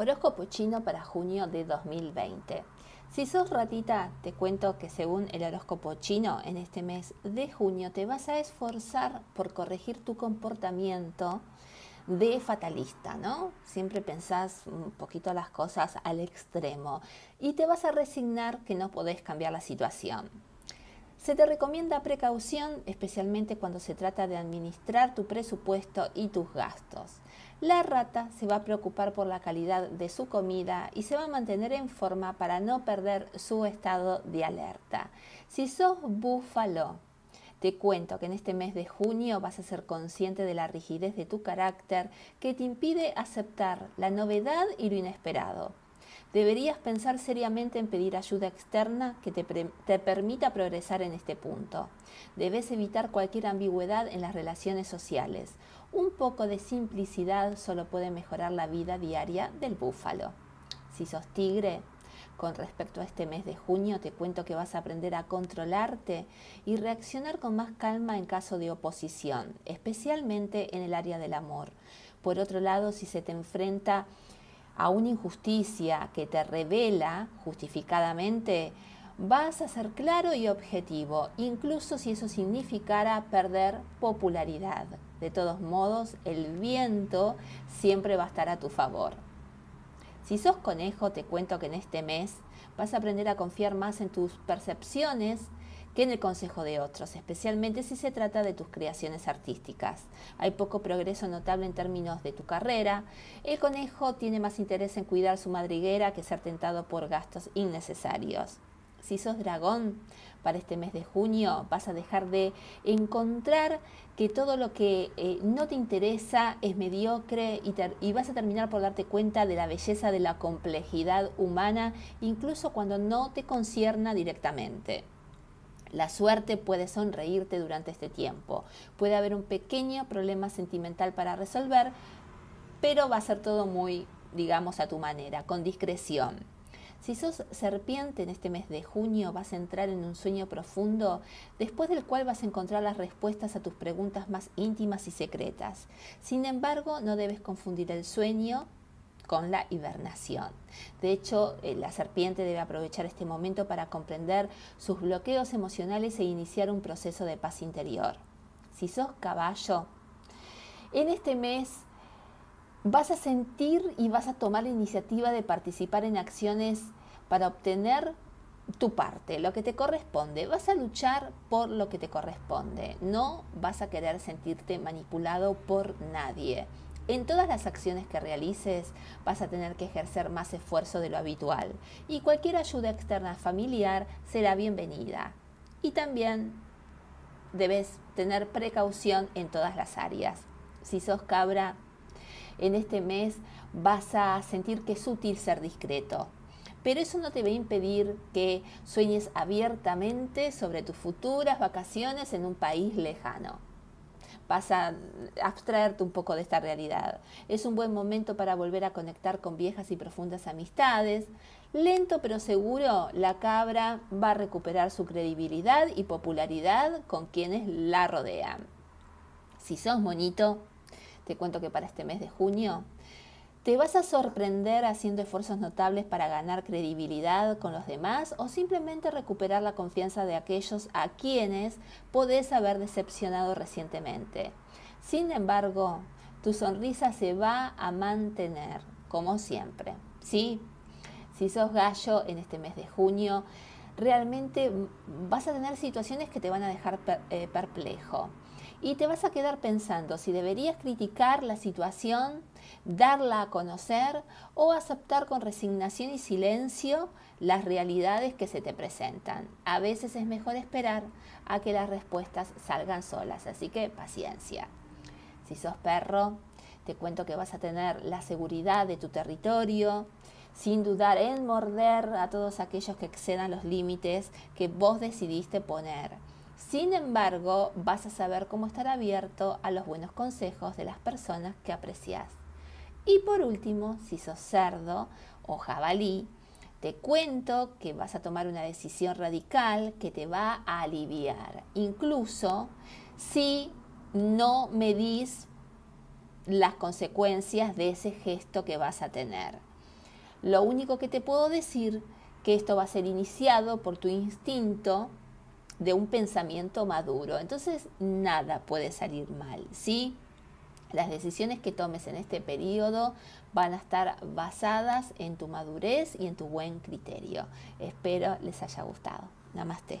Horóscopo chino para junio de 2020. Si sos ratita, te cuento que según el horóscopo chino, en este mes de junio te vas a esforzar por corregir tu comportamiento de fatalista, ¿no? Siempre pensás un poquito las cosas al extremo y te vas a resignar que no podés cambiar la situación. Se te recomienda precaución, especialmente cuando se trata de administrar tu presupuesto y tus gastos. La rata se va a preocupar por la calidad de su comida y se va a mantener en forma para no perder su estado de alerta. Si sos búfalo, te cuento que en este mes de junio vas a ser consciente de la rigidez de tu carácter que te impide aceptar la novedad y lo inesperado deberías pensar seriamente en pedir ayuda externa que te, permita progresar en este punto. Debes evitar cualquier ambigüedad en las relaciones sociales. Un poco de simplicidad solo puede mejorar la vida diaria del búfalo. Si sos tigre, con respecto a este mes de junio, te cuento que vas a aprender a controlarte y reaccionar con más calma en caso de oposición, especialmente en el área del amor. Por otro lado, si se te enfrenta a una injusticia que te revela justificadamente, vas a ser claro y objetivo, incluso si eso significara perder popularidad. De todos modos, el viento siempre va a estar a tu favor. Si sos conejo, te cuento que en este mes vas a aprender a confiar más en tus percepciones que en el consejo de otros, especialmente si se trata de tus creaciones artísticas. Hay poco progreso notable en términos de tu carrera. El conejo tiene más interés en cuidar su madriguera que ser tentado por gastos innecesarios. Si sos dragón, para este mes de junio vas a dejar de encontrar que todo lo que eh, no te interesa es mediocre y, y, vas a terminar por darte cuenta de la belleza de la complejidad humana, incluso cuando no te concierna directamente. La suerte puede sonreírte durante este tiempo. Puede haber un pequeño problema sentimental para resolver, pero va a ser todo muy, digamos, a tu manera, con discreción. Si sos serpiente en este mes de junio, vas a entrar en un sueño profundo, después del cual vas a encontrar las respuestas a tus preguntas más íntimas y secretas. Sin embargo, no debes confundir el sueño con la hibernación. De hecho, eh, la serpiente debe aprovechar este momento para comprender sus bloqueos emocionales e iniciar un proceso de paz interior. Si sos caballo, en este mes vas a sentir y vas a tomar la iniciativa de participar en acciones para obtener tu parte, lo que te corresponde. Vas a luchar por lo que te corresponde. No vas a querer sentirte manipulado por nadie. En todas las acciones que realices vas a tener que ejercer más esfuerzo de lo habitual y cualquier ayuda externa familiar será bienvenida. Y también debes tener precaución en todas las áreas. Si sos cabra, en este mes vas a sentir que es útil ser discreto. Pero eso no te va a impedir que sueñes abiertamente sobre tus futuras vacaciones en un país lejano vas a abstraerte un poco de esta realidad. Es un buen momento para volver a conectar con viejas y profundas amistades. Lento pero seguro, la cabra va a recuperar su credibilidad y popularidad con quienes la rodean. Si sos monito, te cuento que para este mes de junio ¿Te vas a sorprender haciendo esfuerzos notables para ganar credibilidad con los demás o simplemente recuperar la confianza de aquellos a quienes podés haber decepcionado recientemente? Sin embargo, tu sonrisa se va a mantener, como siempre. ¿Sí? Si sos gallo en este mes de junio, realmente vas a tener situaciones que te van a dejar eh, perplejo y te vas a quedar pensando si deberías criticar la situación, darla a conocer o aceptar con resignación y silencio las realidades que se te presentan. A veces es mejor esperar a que las respuestas salgan solas, así que paciencia. Si sos perro, te cuento que vas a tener la seguridad de tu territorio, sin dudar en morder a todos aquellos que excedan los límites que vos decidiste poner sin embargo, vas a saber cómo estar abierto a los buenos consejos de las personas que aprecias. Y por último, si sos cerdo o jabalí, te cuento que vas a tomar una decisión radical que te va a aliviar, incluso si no medís las consecuencias de ese gesto que vas a tener. Lo único que te puedo decir que esto va a ser iniciado por tu instinto de un pensamiento maduro. Entonces nada puede salir mal, ¿sí? Las decisiones que tomes en este periodo van a estar basadas en tu madurez y en tu buen criterio. Espero les haya gustado. Namaste.